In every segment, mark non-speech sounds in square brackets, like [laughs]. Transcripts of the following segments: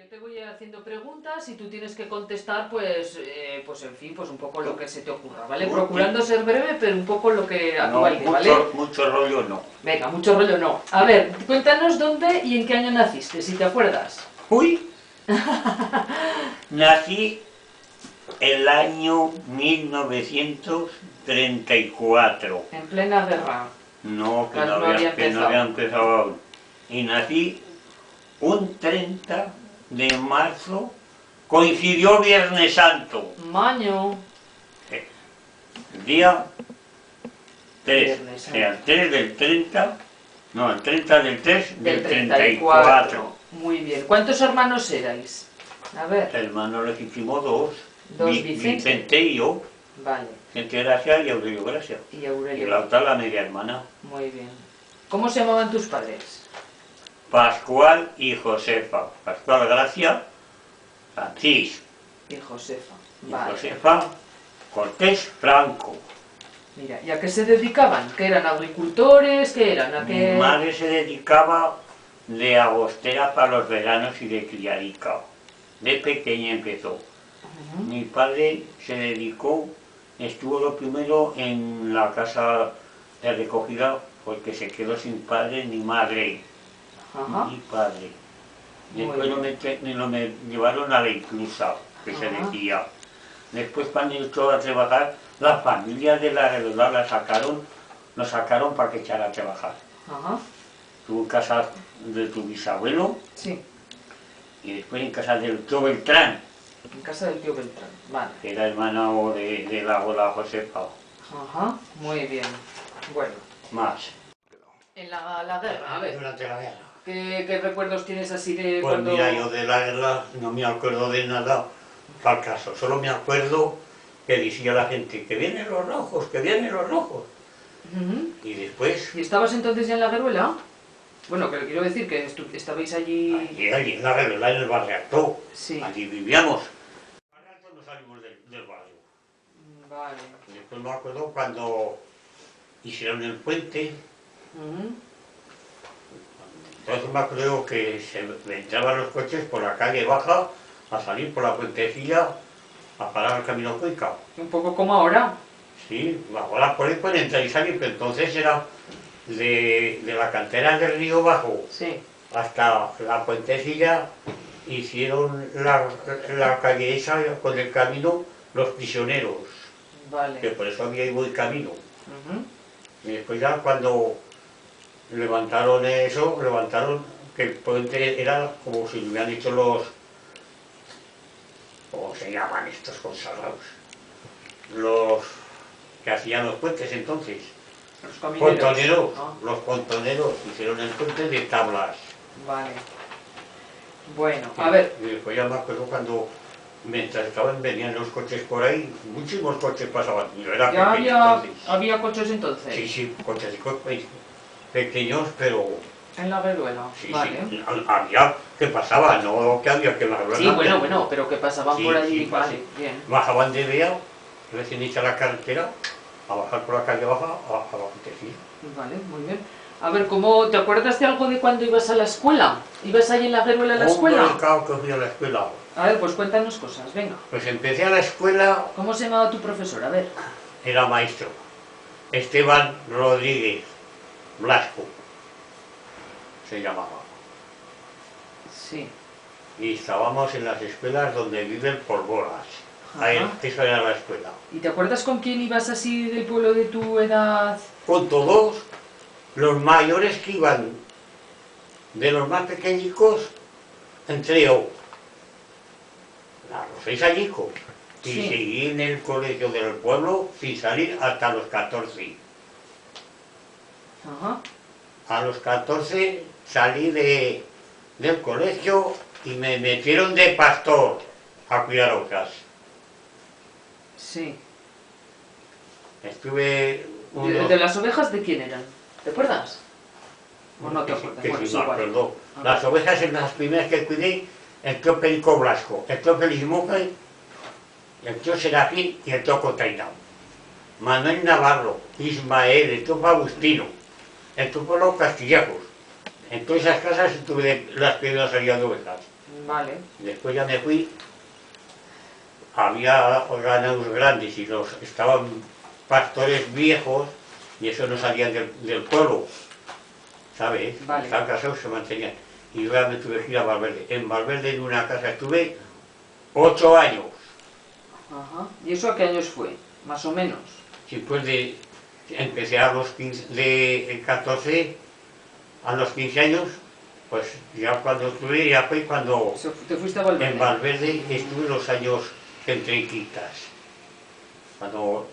Yo te voy haciendo preguntas y tú tienes que contestar, pues, eh, pues en fin, pues un poco lo que se te ocurra, ¿vale? Procurando ser breve, pero un poco lo que a tu No, baile, ¿vale? mucho, mucho rollo no. Venga, mucho rollo no. A ver, cuéntanos dónde y en qué año naciste, si te acuerdas. Uy. [laughs] Nací el año 1934. En plena guerra. No, que no, había, que no había empezado aún. Y nací un 30 de marzo. Coincidió Viernes Santo. Maño. El día 3. Viernes O sea, el Santo. 3 del 30. No, el 30 del 3 Del del 34. 34. Muy bien. ¿Cuántos hermanos erais? A ver, Hermano legítimo dos. Dos Vi- Vicente. Vicente y yo. vale. Vicente Gracia y Aurelio Gracia. Y Y Aurelio. la otra la media hermana. Muy bien. ¿Cómo se llamaban tus padres? Pascual y Josefa. Pascual Gracia, Francis Y Josefa. y Vale. Josefa Cortés Franco. Mira, ¿y a qué se dedicaban? ¿Que eran agricultores? ¿Qué eran? ¿A Mi madre se dedicaba de agostera para los veranos y de criarica. De pequeña empezó. Mi padre se dedicó, estuvo lo primero en la casa de recogida porque se quedó sin padre ni madre. Ajá. ni padre. Después lo, me lo me llevaron a la inclusa, que se decía. Después cuando yo entró a trabajar, la familia de la redonda la sacaron, lo sacaron para que echara a trabajar. Ajá. Estuvo en casa de tu bisabuelo Sí, y después en casa del tío Beltrán, en casa del tío Beltrán. Vale. que era hermano de, de la abuela Josefa. Ajá. Muy bien. Bueno. Más. En la, la guerra, a ver. Durante la guerra. ¿Qué, qué recuerdos tienes así de Pues cuando...? mira, yo de la guerra no me acuerdo de nada al caso. Solo me acuerdo que decía la gente que vienen los rojos, que vienen los rojos. Y después, ¿Y estabas entonces ya en la gueruela? Bueno, que quiero decir que estabais allí... allí, allí en la guerra, en el barrio Sí. allí vivíamos. Nos salimos del, del barrio. Vale. Después me acuerdo cuando hicieron el puente, me acuerdo que se entraban los coches por la calle baja a salir por la puentecilla a parar el camino Cuenca. Un poco como ahora. Sí, ahora por ahí pueden entrar y salir, pero entonces era de, de la cantera del río Bajo Sí. hasta la puentecilla, hicieron la, la calle esa con el camino Los Prisioneros, que Vale. por eso había ahí buen camino. Ujú. Y después ya cuando levantaron eso, levantaron que el puente era como si lo hubieran hecho los... ¿Cómo se llaman estos consagrados? Los que hacían los puentes entonces. Los. Pontoneros, los pontoneros hicieron el puente de tablas. vale. Bueno, a ver. Y después ya me acuerdo cuando, mientras estaban, venían los coches por ahí, muchísimos coches pasaban. Yo era ¿Ya pequeño había, entonces. había coches entonces? Sí, sí, coches pe- pequeños, pero En la gueruela. sí, vale. sí, había que pasaba, no que había que la Sí, bueno, bueno, pero que pasaban Sí, por allí. vale, bien. Bajaban de Bea, recién hecha la carretera, a bajar por la calle baja a, a la. Vale, muy bien. A ver, ¿cómo te acuerdas de algo de cuando ibas a la escuela? ¿Ibas ahí en la gueruela a la Hombre, escuela? claro que fui a la escuela. A ver, pues cuéntanos cosas, venga. Pues empecé a la escuela ¿Cómo se llamaba tu profesor? A ver. era maestro. Esteban Rodríguez Blasco se llamaba. Sí. Y estábamos en las escuelas donde viven polvoras. Ahí, Ajá. eso era la escuela. ¿Y te acuerdas con quién ibas así del pueblo de tu edad? Con todos los mayores que iban, de los más pequeñicos, entre yo, a los seis añicos. Y Sí. seguí en el colegio del pueblo sin salir hasta los 14. Ajá. A los 14 salí de, del colegio y me metieron de pastor a cuidar ovejas. Sí. Estuve ¿De, unos... de las ovejas de quién eran? ¿Te acuerdas? ¿O no te acuerdas? que Bueno, sí es me igual. acuerdo. A Las ovejas en las primeras que cuidé, el tío Perico Blasco, el tío Feliz Mujer, el tío Serafín y el tío Cotainao. Manuel Navarro, Ismael, el tío Agustino, el tío Pablo Castillejos. En todas esas casas estuve las salidas de ovejas. Vale. Después ya me fui, había ganados grandes y los estaban pastores viejos y eso no salían del, del pueblo, ¿sabes? Vale. Estaban casados, se mantenían. Y yo ya me tuve que ir a Valverde. En Valverde en una casa estuve ocho años. Ajá. ¿Y eso a qué años fue? Más o menos. Después de, empecé a los 15, de 14, a los 15 años, pues ya cuando estuve, ya fue cuando ¿Te fuiste a Valverde? en Valverde estuve los años que entré en quintas. Cuando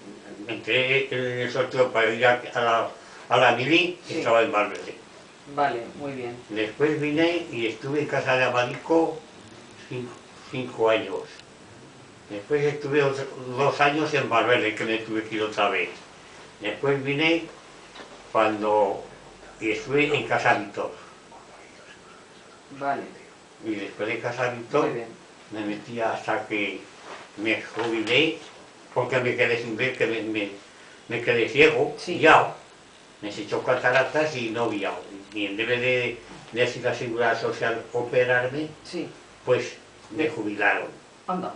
entré en el sorteo para ir a, a la, a la mili, Sí. estaba en Valverde. Vale, muy bien. Después vine y estuve en casa de Abanico cinco, cinco años. Después estuve dos años en Valverde, que me tuve que ir otra vez. Después vine cuando y estuve en Casa Víctor. Vale, Y después de Casa Víctor me metí hasta que me jubilé, porque me quedé sin ver, que me, me- me quedé ciego, Sí. ya. Me se echó cataratas y no vi Y en vez de decir la seguridad social operarme, Sí, pues me jubilaron. anda.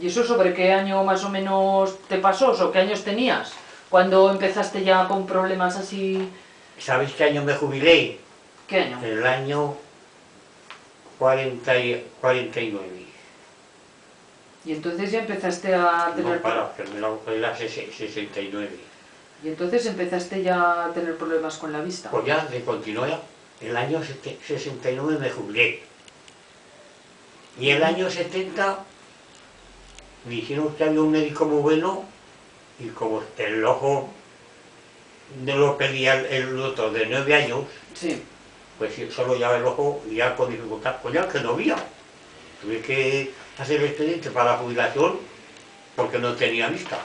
¿Y eso sobre qué año más o menos te pasó? ¿O qué años tenías? Cuando empezaste ya con problemas así... ¿Sabéis qué año me jubilé? ¿Qué año? El año 40 y- 49. Y entonces ya empezaste a tener... No, para, era ses- 69. Y entonces empezaste ya a tener problemas con la vista. Pues ya, de continuidad, el año sete- 69 me jubilé. Y el año 70 me dijeron que había un médico muy bueno y como el ojo no lo pedía el, otro de 9 años, Sí, pues solo ya el ojo y ya con dificultad, pues ya que no veía. Tuve que hacer el expediente para la jubilación porque no tenía vista.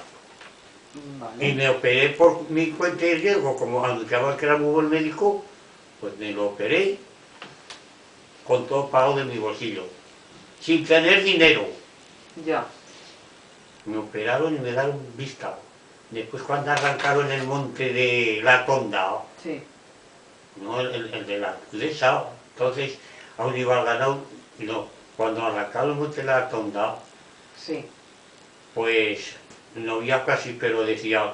Y me operé por mi cuenta y riesgo, como anunciaba que era muy buen médico, pues me lo operé con todo pago de mi bolsillo, sin tener dinero. Ya, Me operaron y me dieron vista. Después cuando arrancaron el monte de la tonda, sí. no el, de la iglesia, entonces aún iba al ganado, no. Cuando arrancaron el monte de la tonda, Sí, pues no había casi, pero decía,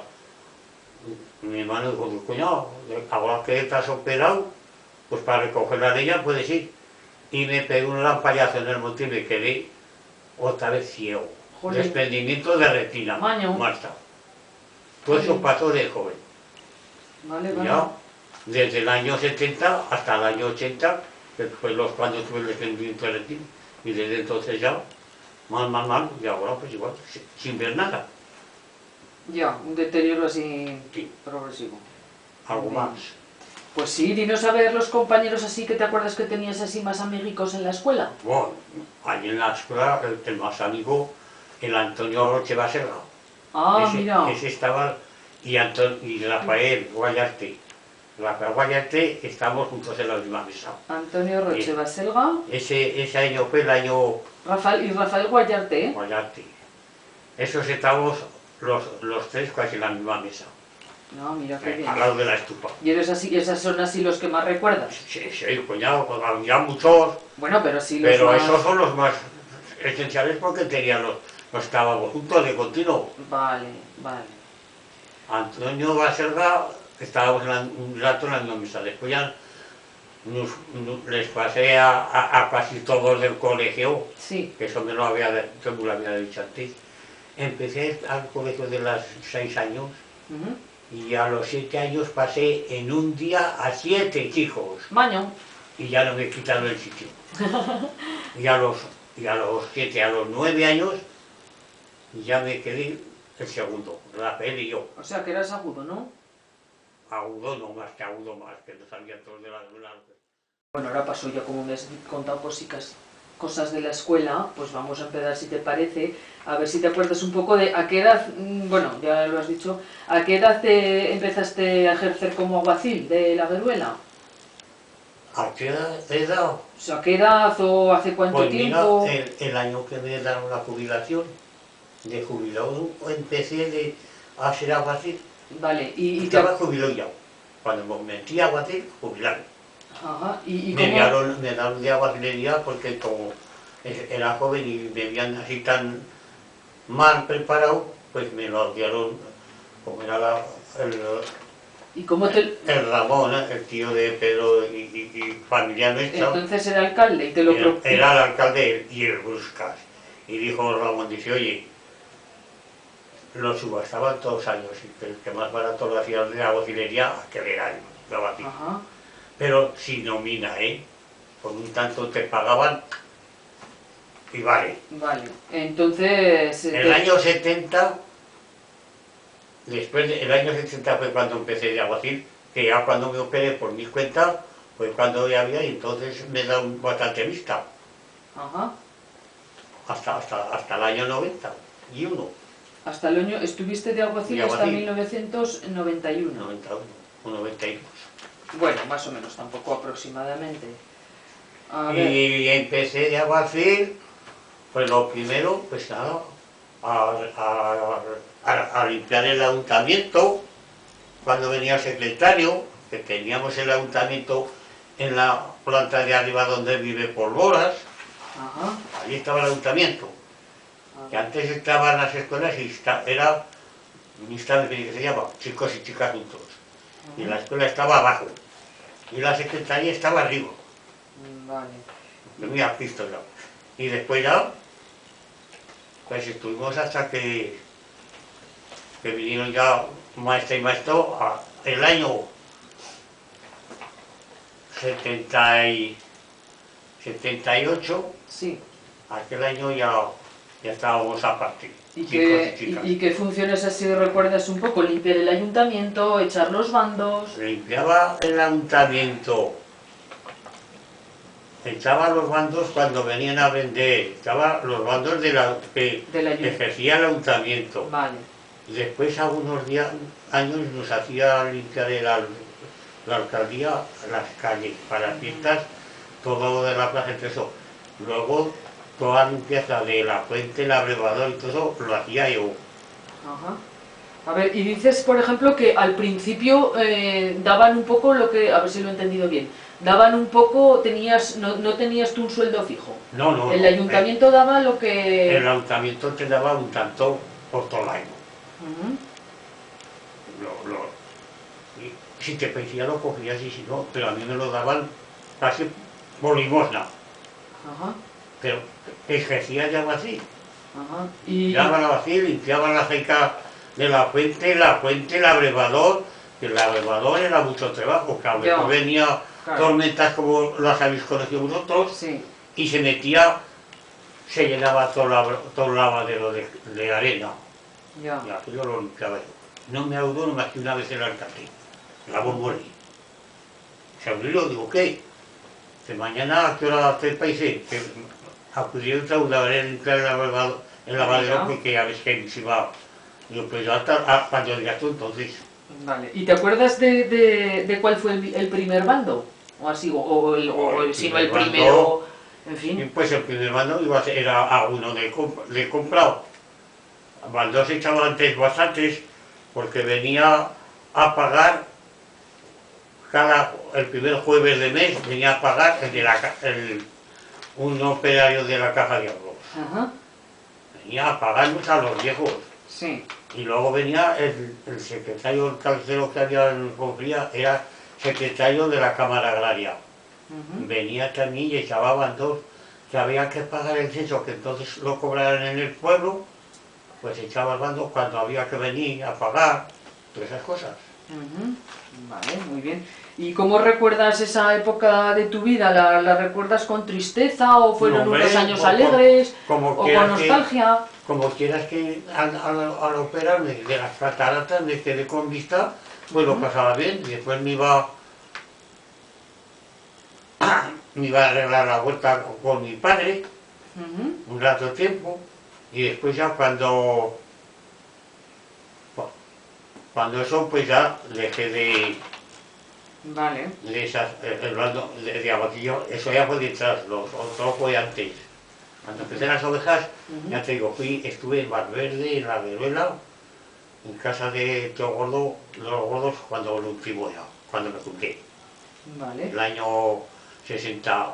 mi hermano dijo, cuñado, ahora que estás operado, pues para recoger la leña puedes ir. Y me pegó un lampallazo en el monte y me quedé otra vez ciego. Desprendimiento de retina. Maño. Marta. Todo eso pasó de joven. vale, vale. Ya, desde el año 70 hasta el año 80, que fue los cuando tuve el desprendimiento de retina. Y desde entonces ya, mal, mal, mal, y ahora pues igual, sin- ver nada. Ya, un deterioro así Sí. progresivo. algo Bien. más. Pues sí, dinos a ver los compañeros así que te acuerdas que tenías así más amiguicos en la escuela. Bueno, allí en la escuela, el, el más amigo, el Antonio Roche Baserga. Ah, ese, mira. ese estaba, y, Anton- y Rafael Guayarte. Rafael Guayarte, estábamos juntos en la misma mesa. Antonio Roche. Baselga, Ese, ese año fue el año Rafael y Rafael Guayarte, ¿eh? Guayarte. Esos estábamos los, los tres casi en la misma mesa, No, mira qué eh, bien. al lado de la estufa. Y eres así, esas son así los que más recuerdas. Sí, sí, cuñado, pues había muchos, Bueno, pero sí los pero más... esos son los más esenciales porque tenían los, los estábamos juntos de continuo. Vale, vale. Antonio Baserga, estábamos un rato en la mesa. Después ya nos- nos- les pasé a, a- a casi todos del colegio, Sí, que eso me lo había, yo me lo había dicho antes. Empecé al colegio de los seis años y a los siete años pasé en un día a siete chicos Maño. y ya no me quitaron el sitio. [laughs] Y a los, y a los siete, a los nueve años ya me quedé el segundo, Rafael y yo. O sea que eras agudo, ¿no? Agudo no más que agudo más, que no salían todos de la de la- Bueno, ahora pasó ya como me has contado cositas, cosas de la escuela, pues vamos a empezar si te parece, a ver si te acuerdas un poco de a qué edad, mm, bueno, ya lo has dicho, a qué edad te empezaste a ejercer como aguacil de la Veruela. ¿A qué edad? O sea, ¿a qué edad o hace cuánto Pues mira, tiempo? el, el año que me dieron la jubilación, de jubilado empecé de, a ser aguacil. Vale, y, y te... Estaba jubilado ya. Cuando me metí a aguacil, jubilaron. Ajá, y, y Me cómo... dieron, me dieron de aguacilería porque como era joven y me veían así tan mal preparado, pues me lo dieron, como era la- el, ¿Y cómo te...? el Ramón, el tío de Pedro y, y, y familia nuestra, Entonces era alcalde y te lo... era, era el alcalde y el Bruscas. Y dijo Ramón, dice, oye, lo subastaban todos los años y el que más barato lo hacía de la bocilería, aquel era el Gabatí. Ajá. Pero sin nómina, ¿eh? Por un tanto te pagaban y vale. Vale. Entonces... En te- el año 70, después del año 70 fue cuando empecé de aguacil, que ya cuando me operé por mi cuenta, fue cuando ya había y entonces me da un- bastante vista, Ajá. hasta, hasta, hasta el año 90 y uno, Hasta el año... Estuviste de alguacil De hasta alguacil. 1991. 91 o 92. Bueno, más o menos, tampoco aproximadamente. A ver... Y empecé de aguacil, pues lo primero, pues nada, a, a- a- a limpiar el ayuntamiento, cuando venía el secretario, que teníamos el ayuntamiento en la planta de arriba donde vive Polvoras, Ajá. allí estaba el ayuntamiento, que antes estaban las escuelas y era un instante que se llama, chicos y chicas juntos, y la escuela estaba abajo, y la secretaría estaba arriba. Mm, Vale. Tenía visto ya. Y después ya, pues estuvimos hasta que, que vinieron ya maestra y maestro a- el año 70 y 78, Sí. aquel año ya, ya estábamos a partir, ¿Y qué, y y, y qué funciones así recuerdas un poco? Limpiar el ayuntamiento, echar los bandos. Limpiaba el ayuntamiento, echaba los bandos cuando venían a vender, echaba los bandos de la, que Del ayuntamiento. ejercía el ayuntamiento. Vale. Después, algunos días, años, nos hacía limpiar el la alcaldía las calles para fiestas, todo de la plaza, entre eso. Luego, toda la limpieza de la fuente, el abrevador y todo, lo hacía yo. Ajá. A ver, y dices, por ejemplo, que al principio eh, daban un poco lo que, a ver si lo he entendido bien, daban un poco, tenías, no, no tenías tú un sueldo fijo. No, no. El no, ayuntamiento daba lo que... el ayuntamiento te daba un tanto por todo el año. Ujú. Lo- lo- y si te pedía lo cogías y si no, pero a mí me lo daban casi por limosna. Ajá, Pero ejercía ya así. ajá. Y, limpiaban la ceca de la fuente, la fuente, el abrevador, que el abrevador era mucho trabajo, que a mejor venía Claro. tormentas como las habéis conocido vosotros, sí, y se metía, se llenaba todo, la, todo el lavadero de, de arena, ya. y lo limpiaba yo. No me ayudó más que una vez el alcalde, la bomboni. Se abrió, digo, ¿qué? De mañana, ¿a qué hora hace país? Que acudieron a una vez a limpiar el lavadero, el lavadero Ya. porque ya ves que se va. Digo, pues hasta ah, cuando digas tú, entonces. Vale. ¿Y te acuerdas de, de, de cuál fue el, el primer bando? O así, o, o el, o el- si no el primer bando. primero, en fin. pues el primer mando iba a ser, era a uno de, de comprado. Baldos echaba antes bastantes porque venía a pagar cada, el primer jueves de mes venía a pagar el de la, ca- el, un operario de la caja de ahorros. Ajá, Venía a pagarnos a los viejos. sí. Y luego venía el, el secretario, el calcero que había en Confría, era secretario de la Cámara Agraria. Venía también y echaba bandos que había que pagar el censo, que entonces lo cobraran en el pueblo, pues echaba el bando cuando había que venir a pagar, todas esas cosas. Vale, muy bien. ¿Y cómo recuerdas esa época de tu vida? ¿La, la recuerdas con tristeza o fueron No, unos años alegres Como o con quieras que, nostalgia? como quieras que al, al- al operarme de las cataratas me quedé con vista, pues lo pasaba bien, y después me iba, [coughs] me iba a arreglar la vuelta con mi padre, un rato de tiempo y después ya cuando cu- cuando eso pues ya dejé de, Vale, de esas eh, el de, de abaquillo, eso ya fue detrás, lo otro fue antes. Cuando empecé las ovejas, ya te digo, fui, estuve en Valverde, en la Veruela, en casa de Tío Gordo, los gordos cuando lo último ya, cuando me jubilé, vale. el año 60,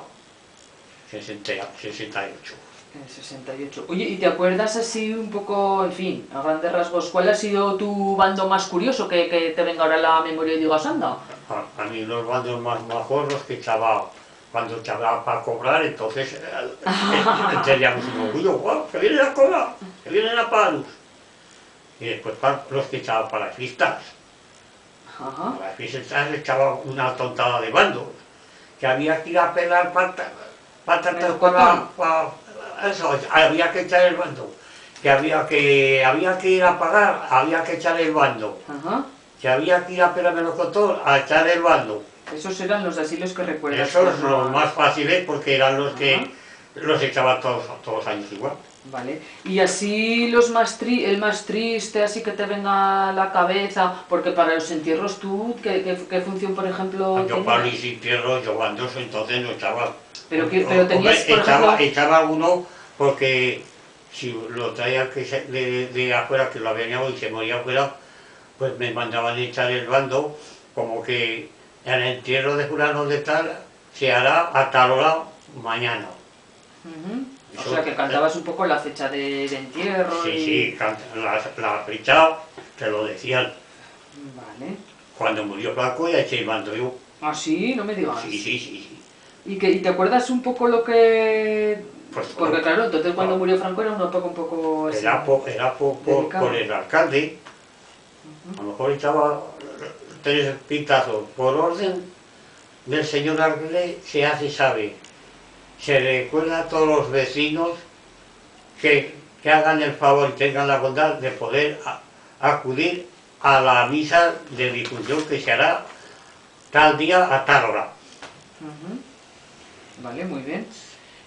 60, 68. En el 68. Oye, ¿y te acuerdas así un poco, en fin, a grandes rasgos, cuál ha sido tu bando más curioso que, que te venga ahora a la memoria y digas, anda? A, a mí los bandos más majos los que echaba, cuando echaba para cobrar, entonces eh, eh, teníamos un orgullo, ¡guau! ¡Que viene la cola! ¡Que viene la palus! Y después para los que echaba para las fiestas. Ajá. A las fiestas echaba una tontada de bandos. Que había que ir a pelar El para, para- Eso, había que echar el bando. Que había que, había que ir a pagar, había que echar el bando. Ajá. Que había que ir a pelar melocotón, a echar el bando. Esos eran los así los que recuerdas. Esos los más fáciles porque eran los que los echaba todos, todos años igual. Vale. Y así los más tri el más triste, así que te venga a la cabeza, porque para los entierros tú, ¿qué, qué, qué función, por ejemplo, Yo para mis entierros, yo bandoso, entonces no echaba. Pero, que, pero tenías, por echaba, ejemplo... echaba uno porque si lo traía que se- de, de afuera, que lo había llevado y se moría afuera, pues me mandaban echar el bando, como que el entierro de fulano de tal se hará a tal hora mañana. O sea, que cantabas un poco la fecha de, de entierro Sí, y... sí, la, la fecha te lo decían. Vale. Cuando murió Flaco ya el bando yo. Ah, sí, no me digas. Sí, sí, sí, sí. ¿Y, que, ¿Y te acuerdas un poco lo que...? Pues, Porque claro, entonces cuando murió Franco era una época un poco así. Era, po- era po- por, el alcalde, a lo mejor echaba tres pitazos. Por orden del señor alcalde se hace sabe. Se recuerda a todos los vecinos que, que hagan el favor y tengan la bondad de poder a- acudir a la misa de difunción que se hará tal día a tal hora. Vale, muy bien.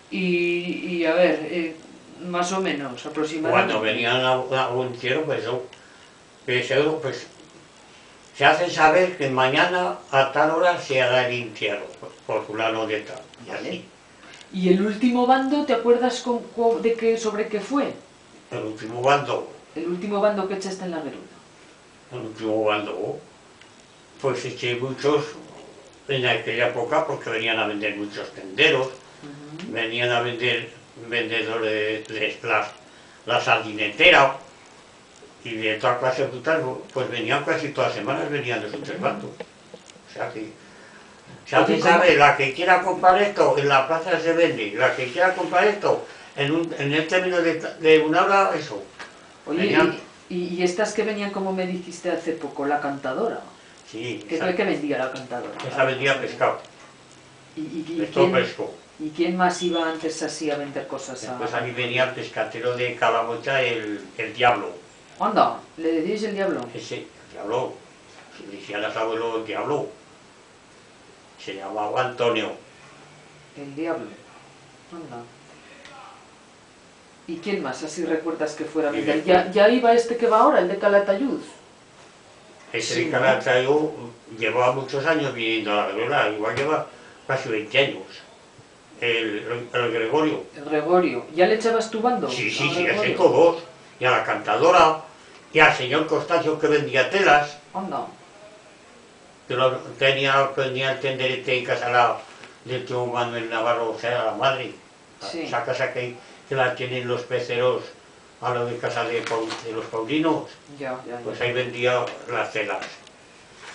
Y, y a ver, eh, más o menos, aproximadamente. Cuando venían a, a un entierro, pues yo, que se, pues, se hace saber que mañana a tal hora se hará el entierro, por, fulano de tal. Y así. ¿Y el último bando, te acuerdas con- con- de qué, sobre qué fue? El último bando, El último bando que echaste en la Geruda. el último bando, pues eché muchos en aquella época porque venían a vender muchos tenderos, venían a vender vendedores de las, la sardinetera y de toda clase de pues venían casi todas las semanas, venían los tres bandos. O sea que, se saber, la que quiera comprar esto, en la plaza se vende, la que quiera comprar esto, en, un, en el término de, de una hora, eso. Oye, Venían- y, y- estas que venían, como me dijiste hace poco, la cantadora? Sí, ¿Qué lo que vendía la cantadora? esa vendía pescado, ¿Y, y- y pescado quién, fresco. y quién más iba antes así a vender cosas? A... Después aquí venía el pescatero de Calamocha, el, el diablo. Anda, ¿le decís el diablo? Ese, el diablo, si le decían a los abuelos el diablo, se llamaba Antonio. El diablo. Anda. ¿Y quién más así recuerdas que fuera a ¿Ya, ya iba este que va ahora, el de Calatayud? Ese Sí, de ¿no? Calatayud llevaba muchos años viniendo a la Gregoria, igual lleva casi 20 años. El, el Gregorio. El Gregorio. ¿Ya le echabas tu bando? Sí, sí, al sí, así todos. Y a la cantadora, y al señor Constancio que vendía telas, Anda. Lo- tenía, tenía el tenderete en casa la, del tío Manuel Navarro, o sea, la madre. Sí. Esa casa que, que la tienen los peceros a lo de casa de, los Paulinos, Ya, ya, ya. pues ahí vendía las telas.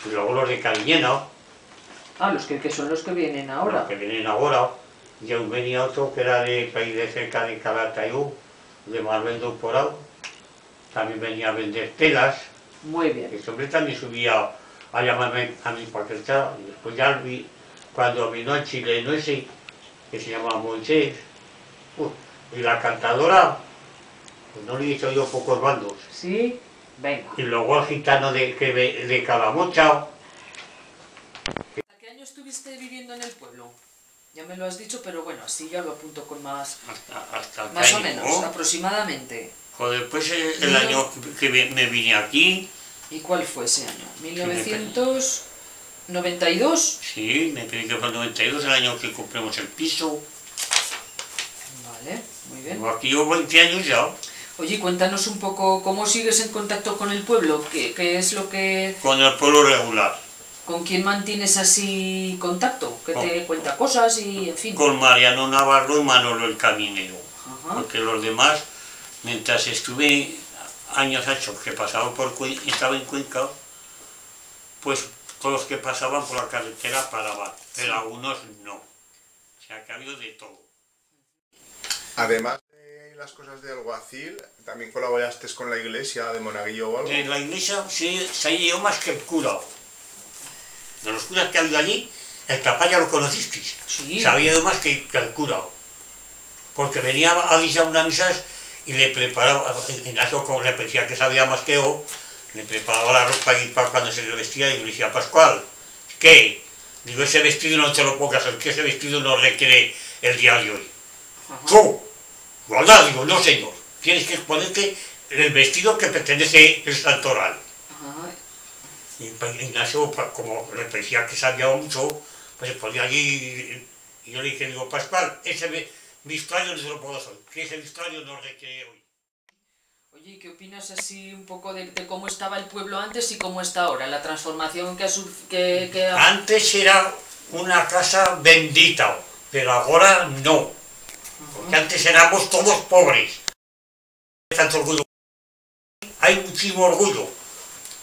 Y luego los de Cariñena, Ah, los que, que son los que vienen ahora. los que vienen ahora, y aún venía otro que era de país de cerca de Calatayud, de Marvendo por ahí, también venía a vender telas, Muy bien. ese hombre también subía a llamarme a mí para que echara, y después ya vi, cuando vino el chileno ese, que se llama Moisés, uf, y la cantadora, pues no le he dicho yo pocos bandos, ¿Sí? Venga. y luego el gitano de, que ve- de Calamocha, ¿A qué año estuviste viviendo en el pueblo? Ya me lo has dicho, pero bueno, así ya lo apunto con más... hasta, hasta Más o menos, aproximadamente. Joder, pues el, el año que me vine aquí, ¿Y cuál fue ese año? me ¿1992? sí, me pedí que fue el 92, el año que compramos el piso, Vale, muy bien. Llevo aquí yo 20 años ya, Oye, cuéntanos un poco cómo sigues en contacto con el pueblo, qué, qué es lo que... con el pueblo regular. ¿Con quién mantienes así contacto? Que te Con- cuenta cosas y, en fin. Con Mariano Navarro y Manolo el Caminero. Ajá. Porque los demás, mientras estuve años ocho que pasaba por Cuen- estaba en Cuenca, pues todos los que pasaban por la carretera paraban, pero algunos no. O sea que ha habido de todo. Además de las cosas de alguacil, también colaboraste con la iglesia de Monaguillo o algo. En la iglesia se ha llevado más que el cura. De los curas que ha habido allí, el capaz ya lo conocisteis. Sí. Se había ido más que, que el cura. Porque venía a misa unas misas y le preparaba, eso como le parecía que sabía más que yo, le preparaba la ropa y para cuando se le vestía y le decía, Pascual, ¿qué? Digo, ese vestido no te lo pongas, que ese vestido no requiere el día de hoy. ¿Tú? ¿Verdad? Digo, no señor. Tienes que ponerte el vestido que pertenece al santoral. Y pues, Ignacio, pues, como le parecía que sabía mucho, pues se ponía allí y yo le dije, digo, Pascual, ese ve- vestuario no se lo puedo hacer, que hoy. Oye, ¿y qué opinas así un poco de, de cómo estaba el pueblo antes y cómo está ahora? La transformación que ha... Que, que Antes era una casa bendita, pero ahora no. Porque antes éramos todos pobres. Tanto orgullo. Hay muchísimo orgullo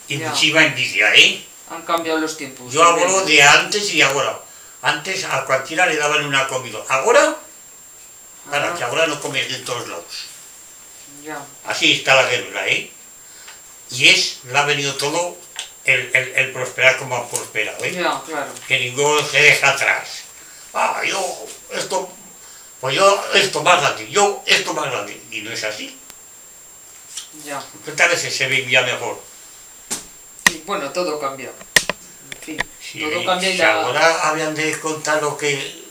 y Ya. muchísima envidia, ¿eh? han cambiado los tiempos. Yo hablo de antes y ahora. Antes a cualquiera le daban una comida. Ahora, para que ahora no comes de todos lados. Ya. Así está la guerra, ¿eh? Y es, le ha venido todo el, el, el prosperar como ha prosperado, ¿eh? Ya, claro. Que ninguno se deja atrás. Ah, yo, esto, pues yo, esto más grande, yo, esto más grande. Y no es así. Ya. ¿Cuántas veces se vivía mejor? Y bueno, todo cambia. En fin, todo cambia y si la... ahora habían de contar lo que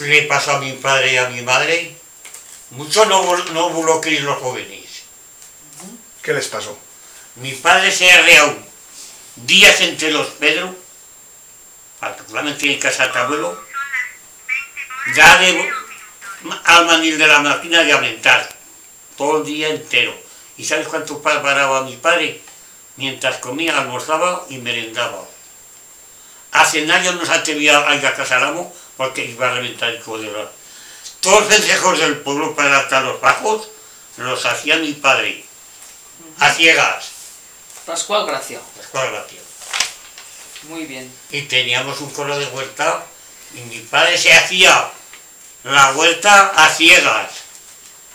le pasó a mi padre y a mi madre, mucho no, vol- no los jóvenes. ¿Qué les pasó? Mi padre se ha reado días entre los Pedro, particularmente en casa de abuelo, ya de al manil de la máquina de aumentar, todo el día entero. ¿Y sabes cuánto pa- paraba mi padre? Mientras comía, almorzaba y merendaba. A cenar yo no se atrevía a ir a casa al amo porque iba a reventar el codero. Todos los festejos del pueblo para hasta los bajos los hacía mi padre, a ciegas. Pascual Gracia. Pascual Gracia. Muy bien. Y teníamos un coro de huerta y mi padre se hacía la huerta a ciegas.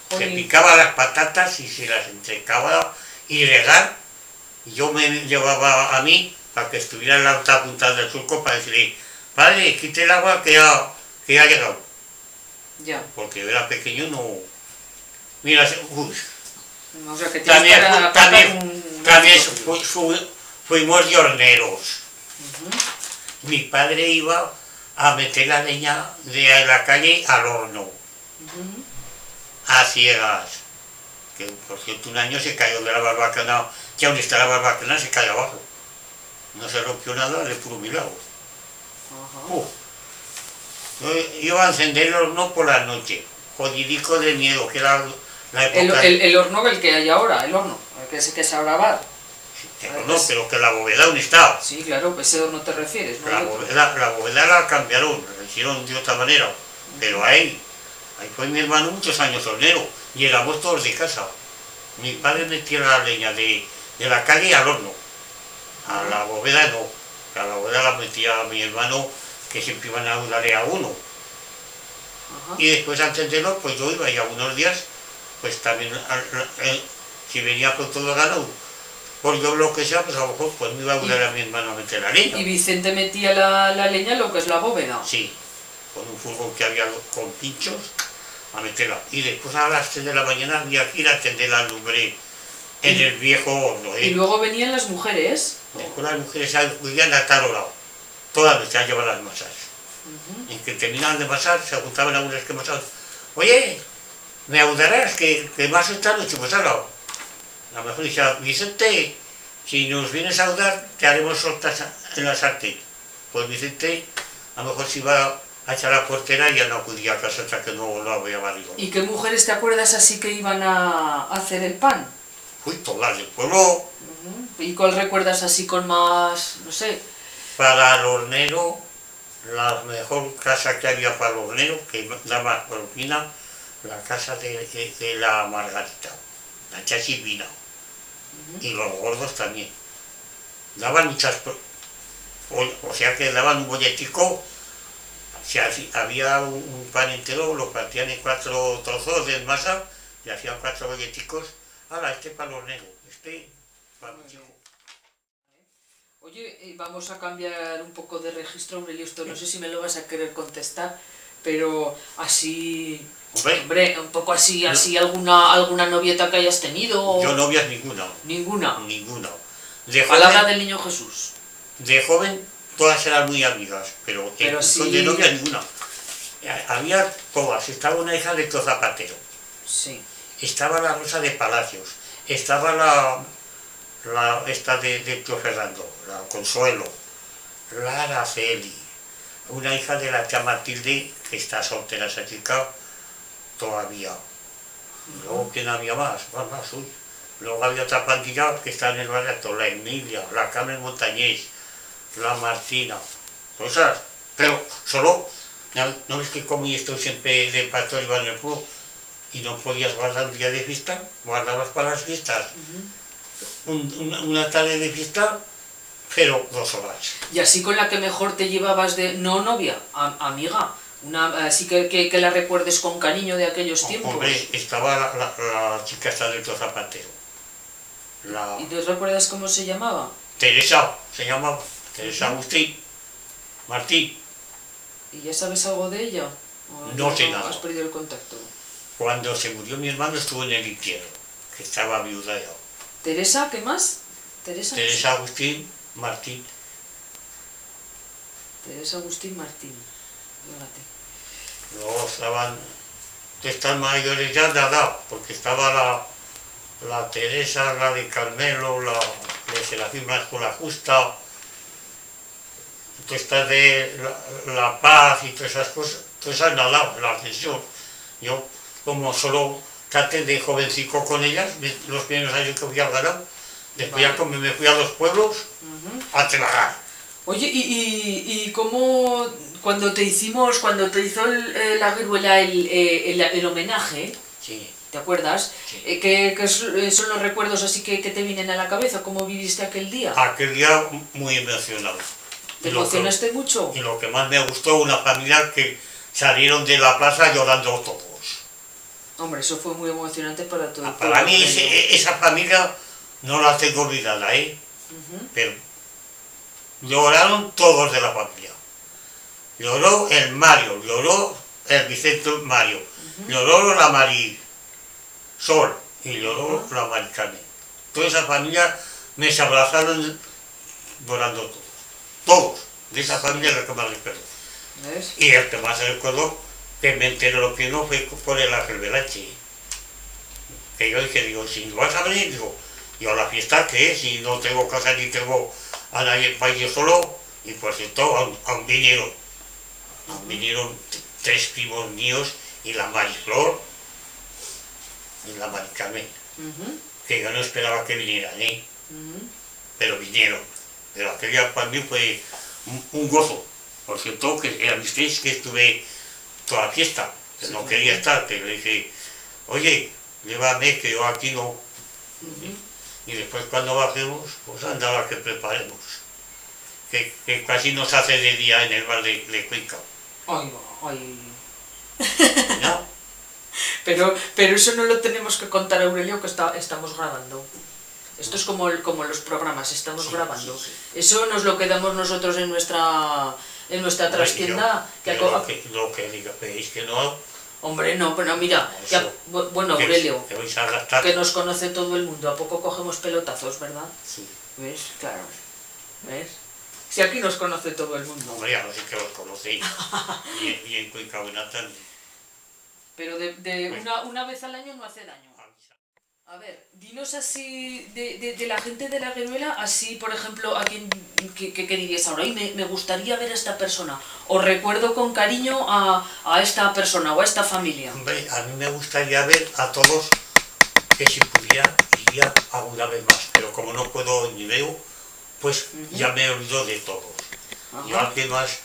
Se picaba las patatas y se las entrecaba y regar. Y yo me llevaba a mí para que estuviera en la otra punta del surco para decirle, padre, quite el agua que ha, que ha llegado. Ya. Porque era pequeño, no... Mira, uy, O sea que tienes también, para también, un- también fu- fu- fuimos de horneros. Mi padre iba a meter la leña de la calle al horno, a ciegas. Que por cierto un año se cayó de la barbacana, que aún está la barbacana se cayó abajo. No se rompió nada de puro milagro. Ajá. Uf. Yo iba a encender el horno por la noche, jodidico de miedo, que era la época... el, el horno el que hay ahora, el horno, el que se que se grabar. Pero no, pero que la bóveda aún estaba. Sí, claro, ese horno te refieres, ¿no? La bóveda, la bóveda la cambiaron, la hicieron de otra manera. Pero ahí, ahí fue mi hermano muchos años hornero. Llegamos todos de casa. Mi padre metía la leña de, de la calle al horno. A la bóveda no. A la bóveda la metía mi hermano, que siempre iban a ayudarle a uno. Ajá. Y después a entenderlo, pues yo iba y algunos días, pues también, eh, si venía con todo ganado, por yo lo que sea, pues a lo mejor pues me iba a ayudar a mi hermano a meter la leña. Y Vicente metía la, la leña en lo que es la bóveda. Sí, con un furgón que había con pinchos a meterla. Y después a las 3 de la mañana había que ir a tender la lumbre en el viejo horno. ¿eh? Y luego venían las mujeres. Las mujeres acudían a tal hora, todas las noches a llevar las masas. En que terminaban de masar, se juntaban algunas que masaban. Oye, ¿me ayudarás que, que esta noche? Pues ahora, a lo mejor decía, Vicente, si nos vienes a ayudar, te haremos sortas en la sartén. Pues Vicente, a lo mejor si iba a echar la portera ya no acudía a casa hasta que no lo había barrido. ¿Y qué mujeres te acuerdas así que iban a hacer el pan? Fui todas del pueblo. ¿Y cuál recuerdas así con más, no sé, para el hornero, la mejor casa que había para el hornero, que daba propina, la casa de, de- de la Margarita, la chachipina. Y los gordos también. Daban muchas... O, o sea que daban un bolletico, si había un, pan entero, lo partían en cuatro trozos de masa y hacían cuatro bolleticos. Ahora, este para el hornero, este. Oye, eh, vamos a cambiar un poco de registro, Aurelio, esto no sé si me lo vas a querer contestar, pero así, Hombre, hombre, un poco así, así alguna alguna novieta que hayas tenido, yo novias ninguna, ninguna. ninguna. De Palabra joven, del niño Jesús. de joven todas eran muy amigas, pero, en Pero sí- de novias ninguna. Eh, Había todas, estaba una hija de Zapatero, Sí. estaba la Rosa de Palacios, estaba la, la esta de, de Fernando, la Consuelo, la Araceli, una hija de la tía Matilde, que está soltera esa chica todavía. Luego, ¿quién había más? Más, más, uy. Luego había otra pandilla que está en el barato, la Emilia, la Carmen Montañés, la Martina, cosas. Pero solo, ¿no, ves que como yo estoy siempre de pato iba en el pueblo? y no podías guardar un día de fiesta, guardabas para las fiestas. Un- una, una tarde de fiesta, pero dos horas. Y así con la que mejor te llevabas de, no novia, a- amiga, una así que, que, que la recuerdes con cariño de aquellos tiempos. Hombre, estaba la, la- la chica esta del zapatero. La ¿Y te recuerdas cómo se llamaba? Teresa, se llamaba Teresa Agustín Martín. ¿Y ya sabes algo de ella? ¿O No sé nada. ¿Has perdido el contacto? Cuando se murió mi hermano estuvo en el infierno, que estaba viuda ya. ¿Teresa? ¿Qué más? ¿Teresa? Teresa Agustín Martín. Teresa Agustín Martín. Fíjate. Luego estaban de estas mayores ya nada, porque estaba la, la Teresa, la de Carmelo, la de Serafín Blasco la Justa, estas de la, La Paz y todas esas cosas, todas esas nada, la ascensión. Yo, como solo traté de jovencico con ellas, los primeros años que fui al ganado, después ya Vale. como me fui a los pueblos Ujú. a trabajar. Oye, ¿y, y, y cómo cuando te hicimos, cuando te hizo el, eh, la viruela el, eh, el, el homenaje, Sí, ¿te acuerdas? Sí. Eh, ¿qué, qué eh, son los recuerdos así que, que te vienen a la cabeza? ¿Cómo viviste aquel día? aquel día muy emocionado. ¿Te Y lo que- emocionaste mucho? Y lo que más me gustó, una familia que salieron de la plaza llorando todos. Hombre, eso fue muy emocionante para todo el Ah, Para mí ese- esa familia no la tengo olvidada, ¿eh? Pero lloraron todos de la familia. Lloró el Mario, lloró el Vicente Mario, lloró la Mari Sol y lloró la Mari Carmen. Toda esa familia me se abrazaron llorando todos. Todos. De esa familia lo que más recuerdo. Y el que más recuerdo que me enteré lo que no fue por el Ángel Velache. Que yo dije, digo, si no vas a venir, digo, yo a la fiesta que es, si no tengo casa ni tengo a nadie para ir solo, y por cierto, aún, vinieron, aún vinieron tres primos míos y la Mariflor y la Mari Carmen, Ujú, que yo no esperaba que vinieran, ¿eh? ujú. pero vinieron. Pero aquel día para mí fue un, un gozo. Por cierto, que ya visteis que estuve toda la fiesta, que Sí, no quería estar, que le dije, oye, llévame, que yo aquí no. Y después cuando bajemos, pues andaba que preparemos. Que, que casi nos hace de día en el bar de, de Cuenca. Ay, ay. ¿no? [laughs] Pero, pero eso no lo tenemos que contar, Aurelio, que está, estamos grabando. Esto es como, el- como los programas, estamos Sí, grabando. sí, Eso nos lo quedamos nosotros en nuestra, en nuestra trastienda. que yo aco- lo, que, lo que diga, veis que no, Hombre, no, pero mira, Eso. ya- bu- bueno, Aurelio, que vais a gastar. que nos conoce todo el mundo, ¿a poco cogemos pelotazos, verdad? Sí. ¿Ves? Claro. ¿Ves? Si aquí nos conoce todo el mundo. Hombre, ya no sé que los conocéis. [laughs] y, en- y en Cuenca. Pero de, de Pues- una, una vez al año no hace daño. A ver, dinos así de, de, de la gente de la Gueruela, así por ejemplo, a quien que, que, que dirías ahora, "Ay, me, me gustaría ver a esta persona, o recuerdo con cariño a, a esta persona o a esta familia. Hombre, a mí me gustaría ver a todos que si pudiera iría alguna vez más, pero como no puedo ni veo, pues ya me he olvidado de todos. Ajá. Y al que más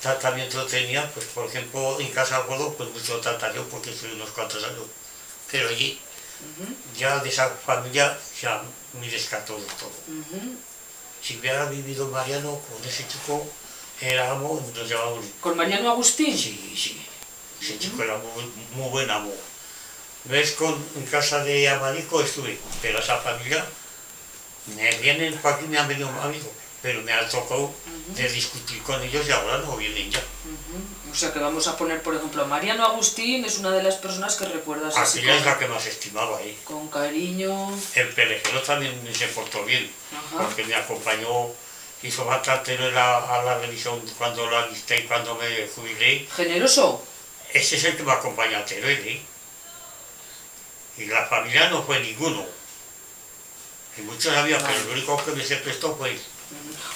tratamiento tenía, pues por ejemplo en Casa Gordo, pues mucho tratamiento porque estuve unos cuantos años. Pero allí, Ya de esa familia, ya me descartó de todo. Si hubiera vivido Mariano con ese chico, éramos, nos llevábamos ¿Con Mariano Agustín? Sí, sí. Ese chico era muy, muy buen amor. ¿Ves? Con, en casa de Amarico estuve, pero esa familia me vienen aquí, me han venido amigos, pero me ha tocado de discutir con ellos y ahora no vienen ya. O sea que vamos a poner, por ejemplo, Mariano Agustín es una de las personas que recuerdas así Aquella es la que más estimaba ahí. con cariño. El perejero también se portó bien, Ajá. porque me acompañó, hizo bastante a la, a la revisión cuando la visité y cuando me jubilé. ¿Generoso? Ese es el que me acompaña a Teruel, ¿eh? Y la familia no fue ninguno. Y muchos había, pero el único que me se prestó fue él.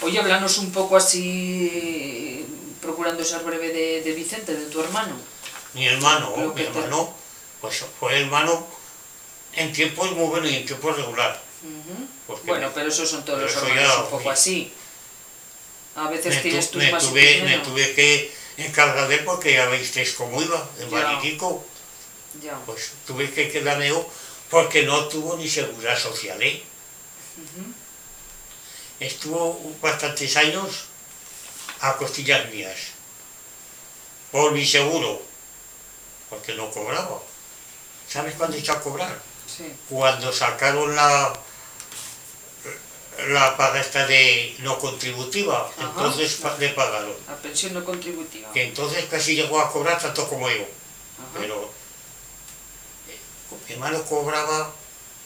Oye, háblanos un poco así, procurando ser breve, de, de Vicente, de tu hermano. Mi hermano, mi te- hermano, pues fue hermano en tiempos muy buenos y en tiempos regular. Ujú. Porque Bueno, pero esos son todos los hermanos un poco sí. así. A veces Me, tienes tus me más tuve, me tuve que encargar de porque ya veis cómo iba, en Ya. Baritico. Pues tuve que quedarme yo porque no tuvo ni seguridad social, ¿eh? Estuvo bastantes años a costillas mías, por mi seguro, porque no cobraba. ¿Sabes cuándo echó a cobrar? Sí. Cuando sacaron la la paga esta de no contributiva, Ajá. entonces le pagaron. La pensión no contributiva. Que entonces casi llegó a cobrar tanto como yo. Ajá. pero eh, mi hermano cobraba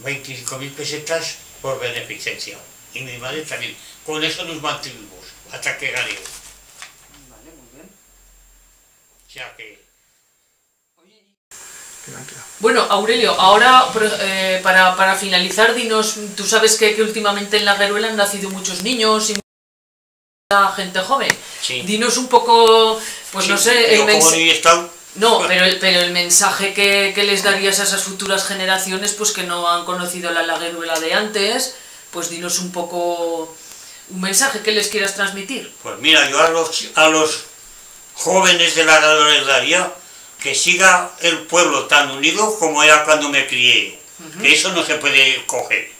25.000 pesetas por beneficencia y mi madre también. Con eso nos mantuvimos hasta que gané. O sea que Bueno, Aurelio, ahora eh, para, para finalizar, dinos, tú sabes que, que últimamente en la Gueruela han nacido muchos niños y mucha gente joven. sí. Dinos un poco, pues no sé, el como mens- ni he estado, No, pero el, pero el mensaje que, que les darías a esas futuras generaciones, pues que no han conocido la lagueruela de antes, pues dinos un poco un mensaje que les quieras transmitir. pues mira, yo a los, a los jóvenes de la daría que siga el pueblo tan unido como era cuando me crié. Que eso no se puede coger.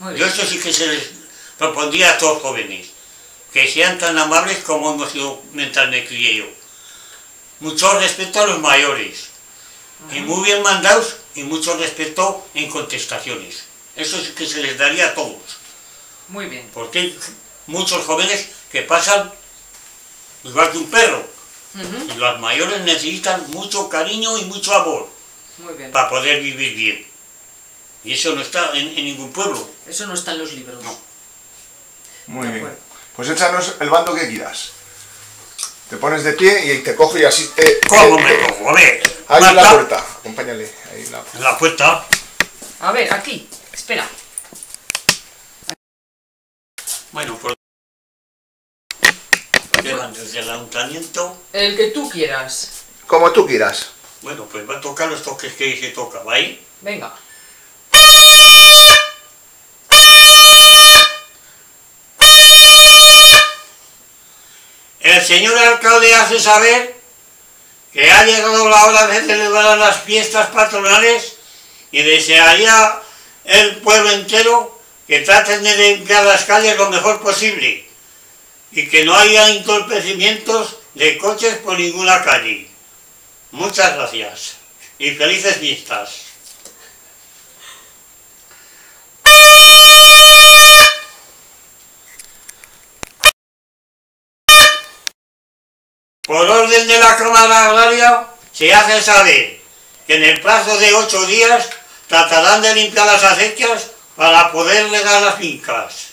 Muy Yo bien. eso sí que se les propondría a todos los jóvenes, que sean tan amables como hemos sido mientras me crié yo. Mucho respeto a los mayores, y muy bien mandados, y mucho respeto en contestaciones. Eso sí que se les daría a todos, Muy bien. porque hay muchos jóvenes que pasan igual que un perro, y los mayores necesitan mucho cariño y mucho amor Muy bien. para poder vivir bien. Y eso no está en, en ningún pueblo. Eso no está en los libros. No. Muy bien. Pues échanos el bando que quieras. Te pones de pie y te cojo y así te... ¿Cómo me cojo? A ver, Ahí en la puerta. Acompáñale. Ahí en la... en la puerta. A ver, aquí. Espera. Bueno, desde el ayuntamiento. El que tú quieras. Como tú quieras. Bueno, pues va a tocar los toques que se toca, ¿va ahí? Venga. El señor alcalde hace saber que ha llegado la hora de celebrar las fiestas patronales y desearía el pueblo entero que traten de limpiar las calles lo mejor posible y que no haya entorpecimientos de coches por ninguna calle. Muchas gracias y felices fiestas. Por orden de la Cámara Agraria, se hace saber que en el plazo de ocho días tratarán de limpiar las acequias para poder regar las fincas.